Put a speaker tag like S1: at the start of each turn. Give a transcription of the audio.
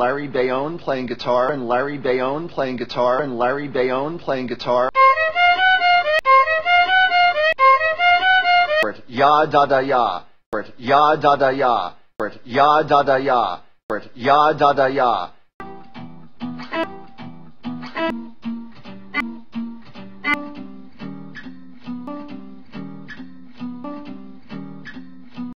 S1: Larry Bayonne playing guitar and Larry Bayonne playing guitar and Larry Bayonne playing guitar. Ya da da ya. Ya da da ya. Ya da da ya. Ya da da ya.